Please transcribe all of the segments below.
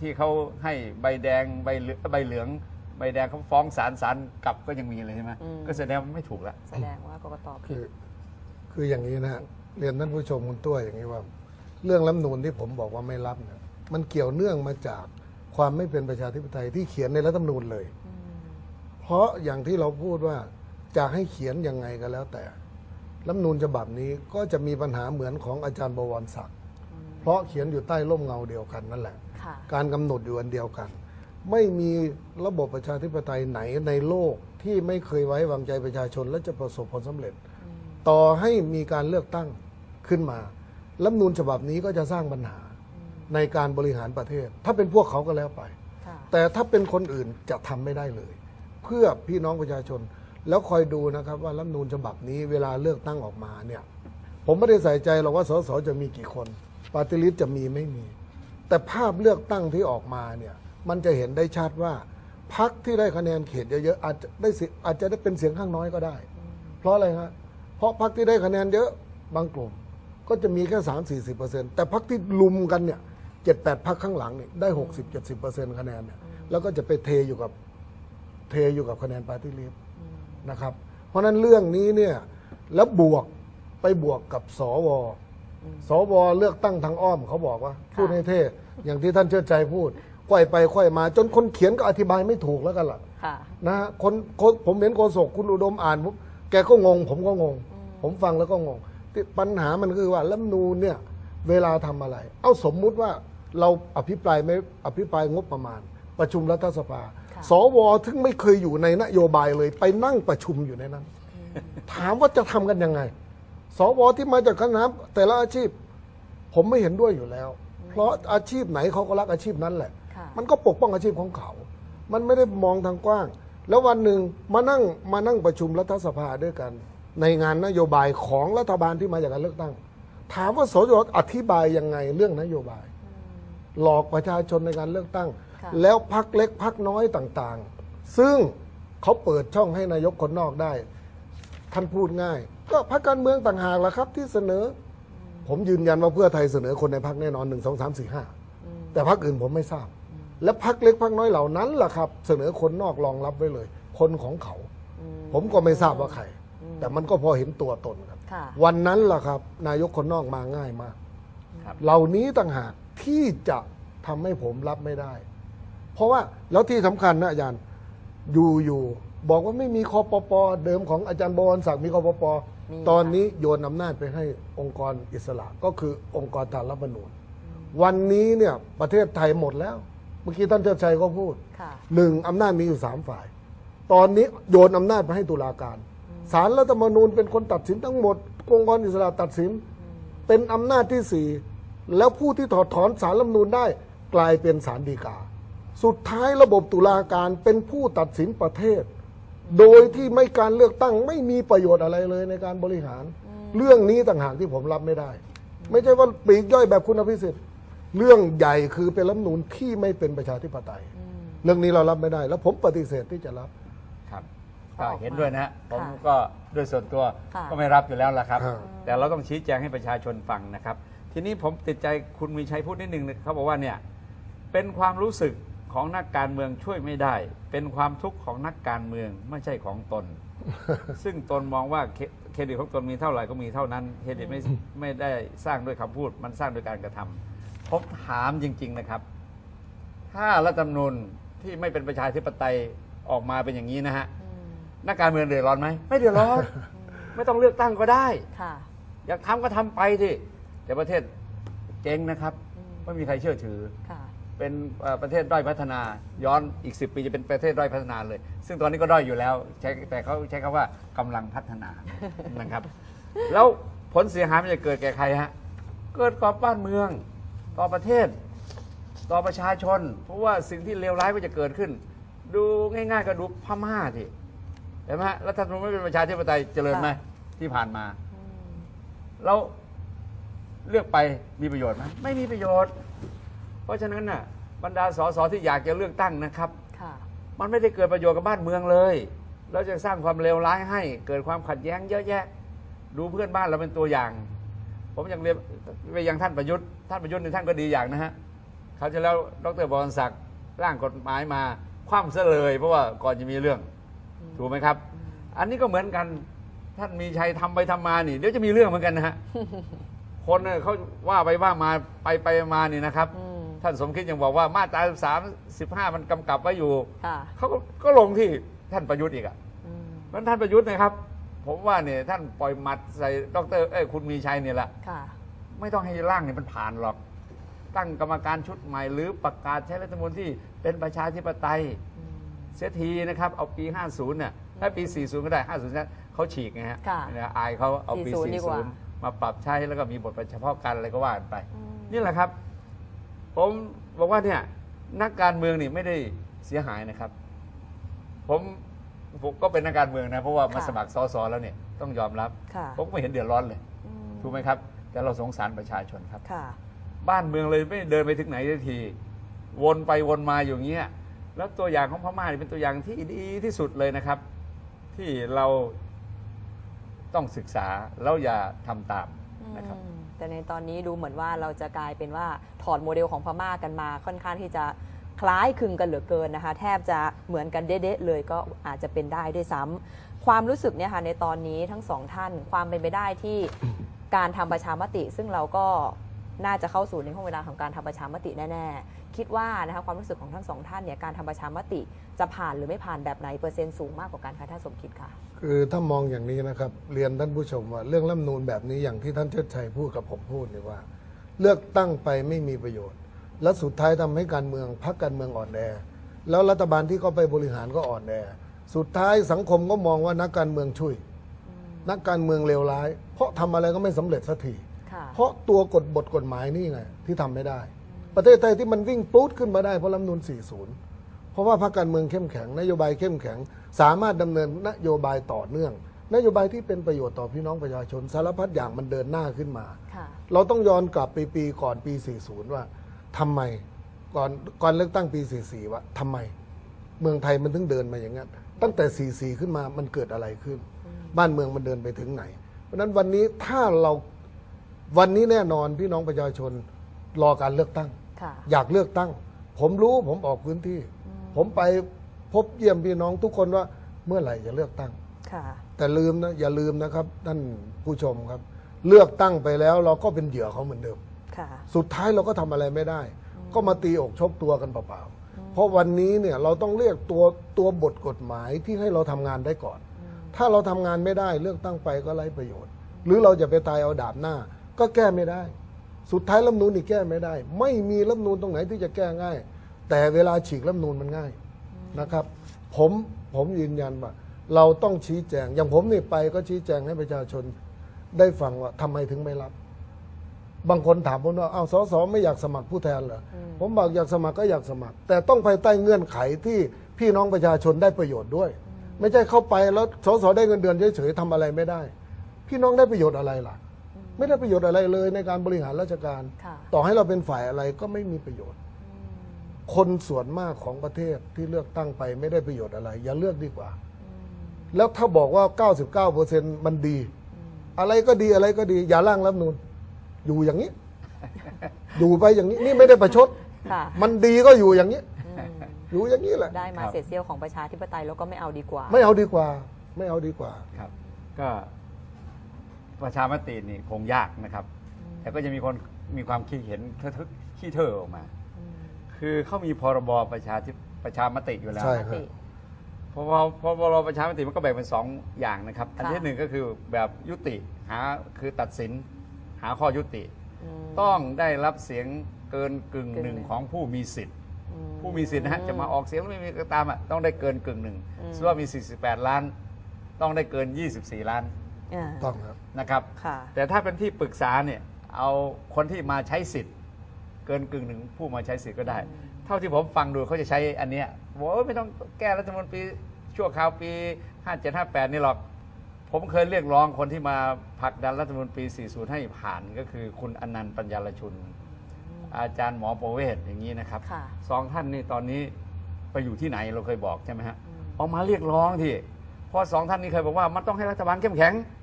ที่เขาให้ใบแดงใบเหลืองใบเหลืองใบแดงเขาฟ้องศาลศาลกลับก็ยังมีเลยใช่ไหมอืม ก็แสดงว่าไม่ถูกแล้วแสดงว่ากกตผิคืด อคืออย่างนี้นะฮะเรียนท่านผู้ชมคุณตัวอย่างนี้ว่า เรื่องรัฐธรรมนูนที่ผมบอกว่าไม่รับเนี่ยมันเกี่ยวเนื่องมาจากความไม่เป็นประชาธิปไตยที่เขียนในรัฐธรรมนูญเลย เพราะอย่างที่เราพูดว่าจะให้เขียนยังไงก็แล้วแต่รัฐธรรมนูญฉบับนี้ก็จะมีปัญหาเหมือนของอาจารย์บวรศักดิ์เพราะเขียนอยู่ใต้ร่มเงาเดียวกันนั่นแหละค่ะ การกำหนดอยู่อันเดียวกัน ไม่มีระบบประชาธิปไตยไหนในโลกที่ไม่เคยไว้วางใจประชาชนและจะประสบผลสำเร็จ ต่อให้มีการเลือกตั้งขึ้นมารัฐธรรมนูญฉบับนี้ก็จะสร้างปัญหาในการบริหารประเทศ ถ้าเป็นพวกเขาก็แล้วไปค่ะแต่ถ้าเป็นคนอื่นจะทำไม่ได้เลย เพื่อพี่น้องประชาชนแล้วคอยดูนะครับว่ารัฐธรรมนูญฉบับนี้เวลาเลือกตั้งออกมาเนี่ย ผมไม่ได้ใส่ใจหรอกว่าสสจะมีกี่คนปาร์ตี้ลิสต์จะมีไม่มี แต่ภาพเลือกตั้งที่ออกมาเนี่ยมันจะเห็นได้ชัดว่าพรรคที่ได้คะแนนเขตเยอะๆอาจจะได้เสียอาจจะได้เป็นเสียงข้างน้อยก็ได้ เพราะอะไรฮะเพราะพรรคที่ได้คะแนนเยอะบางกลุ่ม ก็จะมีแค่สามสี่สิบเปอร์เซ็นต์แต่พรรคที่รุมกันเนี่ยเจ็ดแปดพรรคข้างหลังเนี่ยได้หกสิบเจ็ดสิบเปอร์เซ็นต์คะแนนเนี่ยแล้วก็จะไปเทอยู่กับเทอยู่กับคะแนนปาร์ตี้ลิสต์นะครับ เพราะฉะนั้นเรื่องนี้เนี่ยแล้วบวกไปบวกกับสวสวเลือกตั้งทางอ้อมเขาบอกว่าพูดให้เท่ อย่างที่ท่านเชิดใจพูดค่อยไปค่อยมา จนคนเขียนก็อธิบายไม่ถูกแล้วกันล่ะค่ะ นะฮะคนคนผมเห็นโฆษกคุณอุดมอ่านปุ๊บแกก็งง ผมก็งง ผมฟังแล้วก็งงที่ปัญหามันคือว่ารัฐธรรมนูนเนี่ย เวลาทำอะไร เอาสมมุติว่าเราอภิปรายไม่อภิปรายงบประมาณ ประชุมรัฐสภา ค่ะ สวถึงไม่เคยอยู่ในนโยบายเลย ไปนั่งประชุมอยู่ในนั้น ถามว่าจะทำกันยังไง สวที่มาจากคณะแต่ละอาชีพ ผมไม่เห็นด้วยอยู่แล้ว เพราะอาชีพไหนเขาก็รักอาชีพนั้นแหละค่ะมันก็ปกป้องอาชีพของเขา มันไม่ได้มองทางกว้าง แล้ววันหนึ่งมานั่งมานั่งประชุมรัฐสภาด้วยกัน ในงานนโยบายของรัฐบาลที่มาจากการเลือกตั้ง ถามว่าสจอธิบายยังไงเรื่องนโยบาย หลอกประชาชนในการเลือกตั้งค่ะแล้วพักเล็กพักน้อยต่างๆ ซึ่งเขาเปิดช่องให้นายกคนนอกได้ ท่านพูดง่าย ก็พรรคการเมืองต่างหากละครับที่เสนอ ผมยืนยันว่าเพื่อไทยเสนอคนในพักแน่นอนหนึ่งสองสามสี่ห้าแต่พักอื่นผมไม่ทราบ และพักเล็กพักน้อยเหล่านั้นล่ะครับ เสนอคนนอกรองรับไว้เลย คนของเขา ผมก็ไม่ทราบว่าใคร แต่มันก็พอเห็นตัวตนครับค่ะวันนั้นล่ะครับ นายกคนนอกมาง่ายมากครับเหล่านี้ต่างหากที่จะทำให้ผมรับไม่ได้ เพราะว่าแล้วที่สำคัญนะอาจารย์อยู่อยู่บอกว่าไม่มีคปป.เดิมของอาจารย์บวรศักดิ์มีคปป.มีตอนคราวนี้โยนอำนาจไปให้องค์กรอิสระก็คือองค์กรทางรัฐธรรมนูญวันนี้เนี่ยประเทศไทยหมดแล้ว เมื่อกี้ท่านเทิดชัยก็พูดค่ะหนึ่งอำนาจมีอยู่สามฝ่าย ตอนนี้โยนอำนาจไปให้ตุลาการศาลรัฐธรรมนูญเป็นคนตัดสินทั้งหมดองค์กรอิสระตัดสิน เป็นอำนาจที่สี่แล้วผู้ที่ถอดถอนสารรัฐธรรมนูญได้กลายเป็นศาลฎีกา สุดท้ายระบบตุลาการเป็นผู้ตัดสินประเทศ โดยที่ไม่การเลือกตั้งไม่มีประโยชน์อะไรเลยในการบริหาร เรื่องนี้ต่างหากที่ผมรับไม่ได้ ไม่ใช่ว่าปลีกย่อยแบบคุณอภิสิทธิ์เรื่องใหญ่คือเป็นรัฐธรรมนูญที่ไม่เป็นประชาธิปไตย เรื่องนี้เรารับไม่ได้ แล้วผมปฏิเสธที่จะรับ ครับก็ก็ออกมาเห็นด้วยนะฮะผมค่ะก็ด้วยส่วนตัวค่ะก็ไม่รับอยู่แล้วล่ะครับครับแต่เราต้องชี้แจงให้ประชาชนฟังนะครับ ทีนี้ผมติดใจคุณมีชัยพูดนิดนึงนะเขาบอกว่าเนี่ยเป็นความรู้สึก ของนักการเมืองช่วยไม่ได้ เป็นความทุกข์ของนักการเมืองไม่ใช่ของตน ซึ่งตนมองว่าเคเครดิตของตนมีเท่าไหร่ก็มีเท่านั้นเครดิตไม่ไม่ได้สร้างด้วยคำพูด มันสร้างด้วยการกระทำผมถามจริง ๆนะครับ ถ้ารัฐธรรมนูญที่ไม่เป็นประชาธิปไตยออกมาเป็นอย่างนี้นะฮะนักการเมืองเดือดร้อนไหมไม่เดือดร้อน ไม่ต้องเลือกตั้งก็ได้ค่ะอยากทำก็ทำไปที่แต่ประเทศเจ๊งนะครับ ไม่มีใครเชื่อถือค่ะ เป็นเอ่อประเทศด้อยพัฒนา ย้อนอีก 10 ปีจะเป็นประเทศด้อยพัฒนาเลย ซึ่งตอนนี้ก็ด้อยอยู่แล้วใช้แต่เขาใช้คำว่ากำลังพัฒนานะครับ แล้วผลเสียหายมันจะเกิดแก่ใครฮะเกิดต่อบ้านเมือง ต่อประเทศ ต่อประชาชน เพราะว่าสิ่งที่เลวร้ายก็จะเกิดขึ้น ดูง่าย ๆ ก็ดูพม่าที่เห็นไหมฮะรัฐธรรมนูญไม่เป็นประชาธิปไตยเจริญไหมค่ะที่ผ่านมาแล้วเลือกไปมีประโยชน์ไหมไม่มีประโยชน์เพ ราะฉะนั้นน่ะบรรดาสสที่อยากจะเลือกตั้งนะครับค่ะมันมันไม่ได้เกิดประโยชน์กับบ้านเมืองเลยแล้วจะสร้างความเลวร้ายให้ เกิดความขัดแย้งเยอะแยะ ดูเพื่อนบ้านเราเป็นตัวอย่าง ผมยังเรียนไปยังท่านประยุทธ์ท่านประยุทธ์ในท่านก็ดีอย่างนะฮะขเขาวจะแล้วดรบวรศักดิ์ร่างกฎหมายมาคว่ำซะเลย เพราะว่าก่อนจะมีเรื่องถูกไหมครับ อันนี้ก็เหมือนกันท่านมีชัยทำไปทำมานี่เดี๋ยวจะมีเรื่องเหมือนกันนะฮะคนเนี่ยเขาว่าไปว่ามาไปไปมานี่นะครับอืม ท่านสมคิดยังบอกว่ามาตราสามสิบห้ามันกำกับไว้อยู่ค่ะเขาก็ก็ลงที่ท่านประยุทธ์อีกอะอืมเพราะฉะนั้นท่านประยุทธ์นะครับ ผมว่าเนี่ยท่านปล่อยหมัดใส่ดรเอ้ยคุณมีชัยเนี่ยแหละ ค่ะ ไม่ต้องให้ร่างเนี่ยมันผ่านหรอก ตั้งกรรมการชุดใหม่ หรือประกาศใช้รัฐธรรมนูญที่เป็นประชาธิปไตย อืม เสียทีนะครับ เอาปี 50เนี่ยถ้าปี 40 ก็ได้ 50นะเขาฉีกไงฮะค่ะเนี่ยอายเขาเอาปี 40ดีกว่า 40 มาปรับใช้แล้วก็มีบทเฉพาะกันอะไรก็ว่ากันไป อืม นี่แหละครับ ผมบอกว่าเนี่ยนักการเมืองนี่ไม่ได้เสียหายนะครับ ผมผมก็เป็นนักการเมืองนะ เพราะว่ามาค่ะสมัครสอสอแล้วเนี่ยต้องยอมรับค่ะผมก็ไม่เห็นเดือดร้อนเลยอืมถูกไหมครับ แต่เราสงสารประชาชนครับค่ะบ้านเมืองเลยไม่เดินไปถึงไหนสักที วนไปวนมาอยู่อย่างเงี้ยแล้วตัวอย่างของพม่านี่เป็นตัวอย่างที่ดีที่สุดเลยนะครับ ที่เราต้องศึกษาแล้วอย่าทำตามนะครับอืม แต่ในตอนนี้ดูเหมือนว่าเราจะกลายเป็นว่าถอดโมเดลของพม่ากันมา ค่อนข้างที่จะคล้ายคลึงกันเหลือเกินนะคะ แทบจะเหมือนกันเด๊ะเลยก็อาจจะเป็นได้ด้วยซ้ำความรู้สึกเนี่ยค่ะในตอนนี้ทั้งสองท่านความเป็นไปได้ที่การทำประชามติ ซึ่งเราก็ น่าจะเข้าสู่ในห้องเวลาของการทำประชามติแน่ๆ คิดว่านะคะความรู้สึกของทั้งสองท่านเนี่ยการทำประชามติจะผ่านหรือไม่ผ่านแบบไหนเปอร์เซ็นต์สูงมากกว่ากันคะท่านสมคิดค่ะ คือถ้ามองอย่างนี้นะครับ เรียนท่านผู้ชมว่าเรื่องรัฐธรรมนูนแบบนี้อย่างที่ท่านเชิดชัยพูดกับผมพูดเนี่ยว่า เลือกตั้งไปไม่มีประโยชน์ และสุดท้ายทำให้การเมืองพรรคการเมืองอ่อนแอแล้วรัฐบาลที่เขาไปบริหารก็อ่อนแอสุดท้ายสังคมก็มองว่านักการเมืองช่วย นักการเมืองเลวร้าย เพราะทำอะไรก็ไม่สำเร็จสักที เพราะตัวกฎบทกฎหมายนี่ไงที่ทำไม่ได้ ประเทศไทยที่มันวิ่งปู๊ดขึ้นมาได้เพราะรัฐธรรมนูล40 เพราะว่าพรรคการเมืองเข้มแข็งนโยบายเข้มแข็ง สามารถดำเนินนโยบายต่อเนื่อง นโยบายที่เป็นประโยชน์ต่อพี่น้องประชาชนสารพัดอย่างมันเดินหน้าขึ้นมาค่ะเราต้องย้อนกลับไปปีก่อนปี 40 ว่าทำไมก่อนก่อนเลือกตั้งปี 44 ว่าทำไม เมืองไทยมันถึงเดินมาอย่างนั้นตั้งแต่ 44 ขึ้นมามันเกิดอะไรขึ้น บ้านเมืองมันเดินไปถึงไหน เพราะฉะนั้นวันนี้ถ้าเรา วันนี้แน่นอนพี่น้องประชาชนรอการเลือกตั้ง ค่ะอยากเลือกตั้ง ผมรู้ผมออกพื้นที่ ผมไปพบเยี่ยมพี่น้องทุกคนว่าเมื่อไหร่จะเลือกตั้ง ค่ะแต่ลืมนะอย่าลืมนะครับท่านผู้ชมครับ เลือกตั้งไปแล้วเราก็เป็นเหยื่อเขาเหมือนเดิม ค่ะ สุดท้ายเราก็ทำอะไรไม่ได้ ก็มาตีอกชกตัวกันเปล่าๆเพราะวันนี้เนี่ยเราต้องเรียกตัวตัวบทกฎหมายที่ให้เราทำงานได้ก่อน ถ้าเราทำงานไม่ได้เลือกตั้งไปก็ไร้ประโยชน์ หรือเราจะไปตายเอาดาบหน้า ก็แก้ไม่ได้ สุดท้ายรัฐธรรมนูนนี่แก้ไม่ได้ ไม่มีรัฐธรรมนูนตรงไหนที่จะแก้ง่าย แต่เวลาฉีกรัฐธรรมนูนมันง่ายนะครับ ผมผมยืนยันว่า เราต้องชี้แจง อย่างผมนี่ไปก็ชี้แจงให้ประชาชนได้ฟังว่าทำไมถึงไม่รับบางคนถามผมว่าอ้าวสสไม่อยากสมัครผู้แทนเหรออผมบอกอยากสมัครก็อยากสมัคร แต่ต้องภายใต้เงื่อนไขที่พี่น้องประชาชนได้ประโยชน์ด้วย ไม่ใช่เข้าไปแล้วสสได้เงินเดือนเฉยๆทำอะไรไม่ได้ พี่น้องได้ประโยชน์อะไรล่ะ ไม่ได้ประโยชน์อะไรเลยในการบริหารราชการ ค่ะต่อให้เราเป็นฝ่ายอะไรก็ไม่มีประโยชน์ คนส่วนมากของประเทศที่เลือกตั้งไปไม่ได้ประโยชน์อะไร อย่าเลือกดีกว่า แล้วถ้าบอกว่า 99%มันดี อะไรก็ดีอะไรก็ดี อย่าร่างรัฐธรรมนูนอยู่อย่างนี้ อยู่ไปอย่างนี้นี่ไม่ได้ประชด ค่ะมันดีก็อยู่อย่างนี้ อืมอยู่อย่างนี้แหละ ได้มาครับเศษเสี้ยวของประชาธิปไตยแล้วก็ไม่เอาดีกว่า ไม่เอาดีกว่า ไม่เอาดีกว่า ครับ ก็ ประชามตินี่คงยากนะครับ แต่ก็จะมีคนมีความคิดเห็นเทอะๆขี้เถอะออกมา คือเขามีพรบประชาธิประชามติอยู่แล้วใช่มติพอพอพอบรประชามติมันก็แบ่งเป็นสองอย่างนะครับ อันที่หนึ่งก็คือแบบยุติหาคือตัดสินหาข้อยุติอืมต้องได้รับเสียงเกินกึ่งกึ่งหนึ่งหนึ่งของผู้มีสิทธิ์อืมผู้มีสิทธิ์นะฮะจะมาออกเสียงหรือไม่มีก็ตามอะต้องได้เกินกึ่งหนึ่งอืมซึ่งว่ามี 48 ล้าน ต้องได้เกิน 24 ล้าน อ่าต้องครับ นะครับ ค่ะ แต่ถ้าเป็นที่ปรึกษาเนี่ยเอาคนที่มาใช้สิทธิ์ เกินกึ่งหนึ่งผู้มาใช้สิทธิ์ก็ได้ เท่าที่ผมฟังดูเขาจะใช้อันเนี้ยบอกว่าไม่ต้องแก้รัฐธรรมนูญปีชั่วคราวปี 57 58 นี่หรอก ผมเคยเรียกร้องคนที่มาผลักดันรัฐธรรมนูญปี 40 ให้ผ่านก็คือคุณอนันต์ปัญญารชุน อาจารย์หมอประเวศอย่างนี้นะครับค่ะ สองท่านนี่ตอนนี้ไปอยู่ที่ไหนเราเคยบอกใช่ไหมฮะออกมาเรียกร้องที่เพราะสองท่านนี้เคยบอกว่ามันต้องให้รัฐบาลเข้มแข็งอืมอืม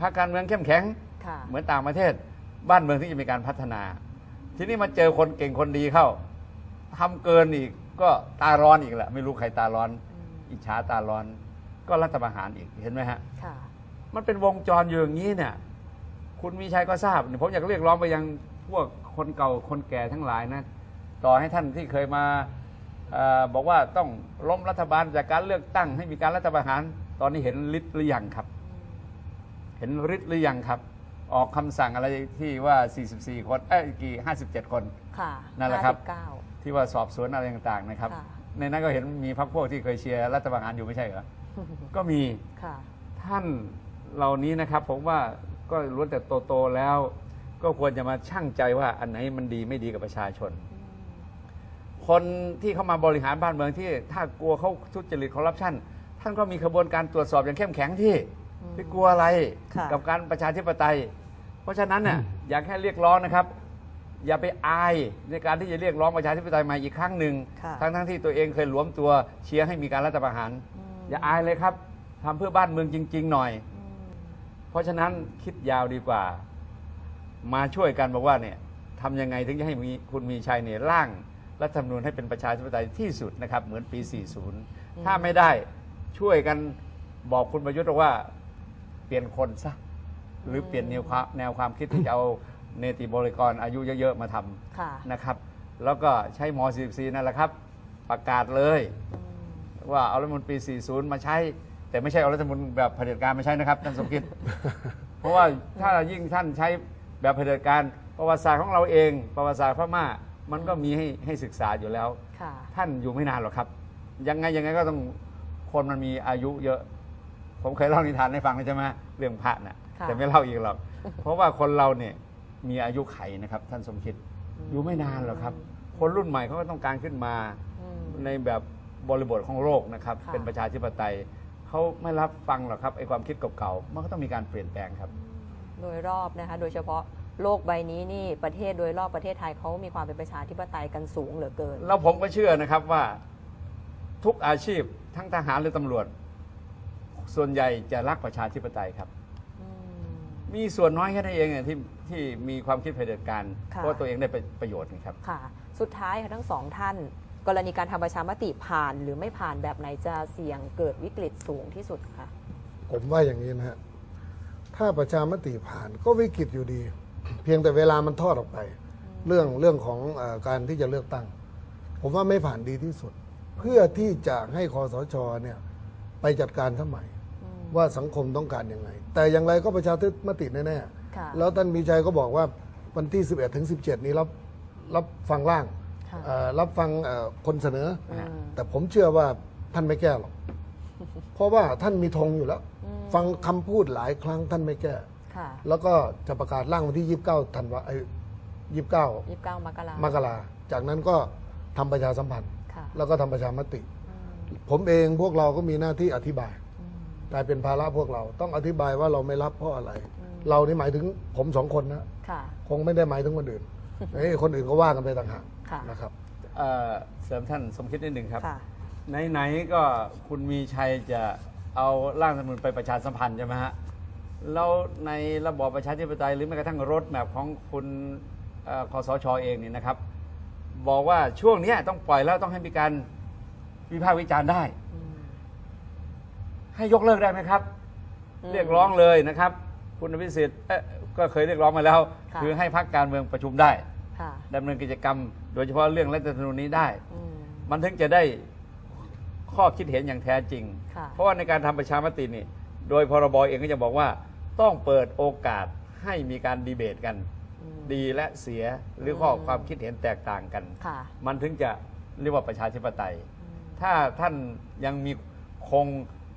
พรรคการเมืองเข้มแข็ง ค่ะเหมือนต่างประเทศ บ้านเมืองที่จะมีการพัฒนา ทีนี้มาเจอคนเก่งคนดีเข้าทำเกินอีกก็ตาร้อนอีกแหละไม่รู้ใครตาร้อนอิจฉาตาร้อน ก็รัฐประหารอีกเห็นไหมฮะ ค่ะ มันเป็นวงจรอยู่อย่างนี้เนี่ย คุณมีชัยก็ทราบผมอยากเรียกร้องไปยังพวกคนเก่าคนแก่ทั้งหลายนะ ต่อให้ท่านที่เคยมาเออบอกว่าต้องล้มรัฐบาลจากการเลือกตั้งให้มีการรัฐประหาร ตอนนี้เห็นฤทธิ์หรือยังครับ เห็นฤทธิ์หรือยังครับ ออกคำสั่งอะไรที่ว่า 44 คนเอ้ยกี่ 57 คน ค่ะนั่นแหละครับ เก้า ที่ว่าสอบสวนอะไรต่างๆนะครับ ค่ะ ในนั้นก็เห็นมีพรรคพวกที่เคยเชียร์รัฐประหารอยู่ไม่ใช่เหรอ ก็มี ค่ะ ท่านเหล่านี้นะครับ ผมว่าก็ล้วนแต่โตๆแล้ว ก็ควรจะมาชั่งใจว่าอันไหนมันดีไม่ดีกับประชาชน คนที่เข้ามาบริหารบ้านเมืองที่ถ้ากลัวเขาทุจริตคอร์รัปชันท่านก็มีกระบวนการตรวจสอบอย่างเข้มแข็งที่ ที่กลัวอะไรค่ะกับการประชาธิปไตย เพราะฉะนั้นน่ะอยากแค่เรียกร้องนะครับ อย่าไปอายในการที่จะเรียกร้องประชาธิปไตยใหม่อีกครั้งหนึ่งค่ะ ทั้งทั้งๆที่ตัวเองเคยหลวมตัวเชียร์ให้มีการรัฐประหาร อย่าอายเลยครับทำเพื่อบ้านเมืองจริง ๆ หน่อยเพราะฉะนั้นคิดยาวดีกว่า มาช่วยกันบอกว่าเนี่ยทำยังไงถึงจะให้มีคุณมีชัยเนี่ยร่างรัฐธรรมนูญให้เป็นประชาธิปไตยที่สุดนะครับ เหมือนปี 40 ถ้าไม่ได้ช่วยกันบอกคุณประยุทธ์ว่า เปลี่ยนคนซะหรือเปลี่ยนแนวความแนวความคิดที่จะเอาเนติบริกรอายุเยอะๆมาทค่ะำนะครับ แล้วก็ใช้ม 44 นั่นแหละครับ ประกาศเลย ว่าเอารัฐธรรมนูญปี40 มาใช้ แต่ไม่ใช่เอารัฐธรรมนูญแบบเผด็จการมาใช้นะครับท่านสมคิด เพราะว่าถ้ายิ่งท่านใช้แบบเผด็จการประวัติศาสตร์ของเราเอง ประวัติศาสตร์พม่ามันก็มีให้ให้ศึกษาอยู่แล้ว ค่ะ ท่านอยู่ไม่นานหรอกครับ ยังไงยังไงก็ต้องคนมันมีอายุเยอะ ผมเคยเล่านิทานให้ฟังแล้วใช่ไหมเรื่องพระน่ะค่ะแต่ไม่เล่าอีกหรอกเพราะว่าคนเราเนี่ยมีอายุไขนะครับ ท่านสมคิดอยู่ไม่นานหรอกครับ คนรุ่นใหม่เขาก็ต้องการขึ้นมาอืมในแบบบริบทของโลกนะครับค่ะเป็นประชาธิปไตยเขาไม่รับฟังหรอกครับไอ้ความคิดเก่าๆมันก็ต้องมีการเปลี่ยนแปลงครับ โดยรอบนะคะ โดยเฉพาะโลกใบนี้นี่ประเทศโดยรอบประเทศไทยเขามีความเป็นประชาธิปไตยกันสูงเหลือเกิน แล้วผมก็เชื่อนะครับว่าทุกอาชีพทั้งทหารหรือตำรวจ ส่วนใหญ่จะรักประชาธิปไตยครับอืมมีส่วนน้อยแค่นั้นเองอะที่ที่มีความคิดเผด็จการค่ะเพราะว่าตัวเองได้ประโยชน์นะครับค่ะ สุดท้ายค่ะทั้งสองท่าน กรณีการทำประชามติผ่านหรือไม่ผ่านแบบไหนจะเสี่ยงเกิดวิกฤตสูงที่สุดคะผมว่าอย่างนี้นะฮะถ้าประชามติผ่านก็วิกฤตอยู่ดี เพียงแต่เวลามันทอดออกไป เรื่องเรื่องของเออการที่จะเลือกตั้ง ผมว่าไม่ผ่านดีที่สุด เพื่อที่จะให้คอสชเนี่ยไปจัดการสมัย ว่าสังคมต้องการยังไง แต่อย่างไรก็ประชาธิปติแน่ค่ะๆแล้วท่านมีชัยก็บอกว่าวันที่ 11ถึง17 นี้รับรับฟังร่างค่ะเอ่อรับฟังเอ่อคนเสนออมแต่ผมเชื่อว่าท่านไม่แก้หรอก เพราะว่าท่านมีธงอยู่แล้ว ฟังคำพูดหลายครั้งท่านไม่แก้ค่ะแล้วก็จะประกาศร่างวันที่ 29ธันวาไอ้29ยี่สิบเก้ามกรามกราจากนั้นก็ทำประชาสัมพันธ์ค่ะแล้วก็ทำประชามติ ผมเองพวกเราก็มีหน้าที่อธิบายอืม กลายเป็นภาระพวกเรา ต้องอธิบายว่าเราไม่รับเพราะอะไร เรานี่หมายถึงผมสองคนนะค่ะ คงไม่ได้หมายถึงคนอื่นเอ้ยคนอื่นก็ว่ากันไปต่างหากค่ะ นะครับ เอ่อเสริมท่านสมคิดนิดหนึ่งครับ ค่ะ ไหนๆก็คุณมีชัยจะเอาร่างรัฐธรรมนูญไปประชาสัมพันธ์ใช่ไหมฮะแล้วในระบอบประชาธิปไตยหรือแม้กระทั่งรถแมพของคุณเอ่อคอสชเองเนี่ยนะครับ บอกว่าช่วงเนี้ยต้องปล่อยแล้วต้องให้มีการวิพากษ์วิจารณ์ได้ ให้ยกเลิกได้ไหมครับอืมเรียกร้องเลยนะครับ คุณอภิสิทธิ์เอ๊ะก็เคยเรียกร้องมาแล้วค่ะคือให้พักการเมืองประชุมได้ค่ะดำเนินกิจกรรม โดยเฉพาะเรื่องรัฐธรรมนูญนี้ได้อืมมันถึงจะได้ข้อคิดเห็นอย่างแท้จริงค่ะเพราะว่าในการทำประชามตินี่ โดยพรบเองก็จะบอกว่าต้องเปิดโอกาสให้มีการดีเบตกันอืมดีและเสียหรือข้ออมความคิดเห็นแตกต่างกันค่ะมันถึงจะเรียกว่าประชาธิปไตย ถ้าท่านยังมีคง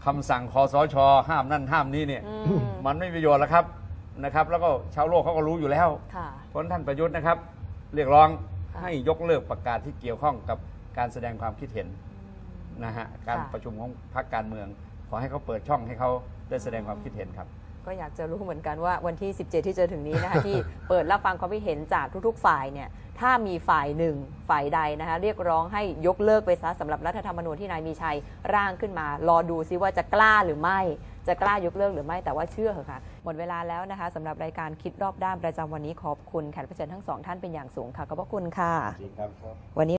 คำสั่งคอสช ห้ามนั่นห้ามนี้เนี่ย อืม มันไม่มีประโยชน์แล้วครับนะครับ แล้วก็ชาวโลกเขาก็รู้อยู่แล้ว ค่ะ เพราะฉะนั้นท่านประยุทธ์นะครับ เรียกร้องค่ะ ให้ยกเลิกประกาศที่เกี่ยวข้องกับการแสดงความคิดเห็นนะฮะการค่ะประชุมของพรรคการเมือง ขอให้เขาเปิดช่องให้เขาได้แสดงความคิดเห็นครับ ก็อยากจะรู้เหมือนกันว่าวันที่ 17 ที่จะถึงนี้นะคะ ที่เปิดรับฟังความคิดเห็นจากทุก ๆ ฝ่ายเนี่ยถ้ามีฝ่ายหนึ่งฝ่ายใดนะคะ เรียกร้องให้ยกเลิกไปซะสำหรับรัฐธรรมนูญที่นายมีชัยร่างขึ้นมา รอดูซิว่าจะกล้าหรือไม่ จะกล้ายกเลิกหรือไม่แต่ว่าเชื่อเถอะค่ะ หมดเวลาแล้วนะคะสำหรับรายการคิดรอบด้านประจำวันนี้ขอบคุณแขกรับเชิญทั้งสองท่านเป็นอย่างสูงค่ะขอบพระคุณค่ะจริงครับวันนี้